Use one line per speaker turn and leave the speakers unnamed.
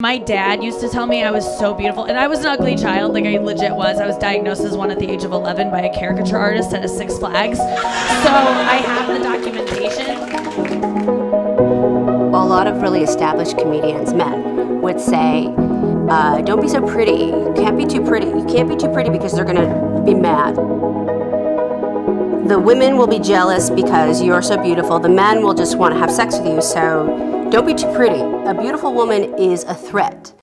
My dad used to tell me I was so beautiful, and I was an ugly child, like I legit was. I was diagnosed as one at the age of 11 by a caricature artist at a Six Flags. So I have the documentation.
A lot of really established comedians, men, would say, uh, don't be so pretty. You can't be too pretty. You can't be too pretty because they're gonna be mad. The women will be jealous because you're so beautiful. The men will just want to have sex with you, so don't be too pretty. A beautiful woman is a threat.